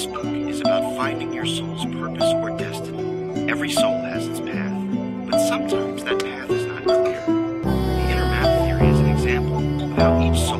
This book is about finding your soul's purpose or destiny. Every soul has its path, but sometimes that path is not clear. The inner map theory is an example of how each soul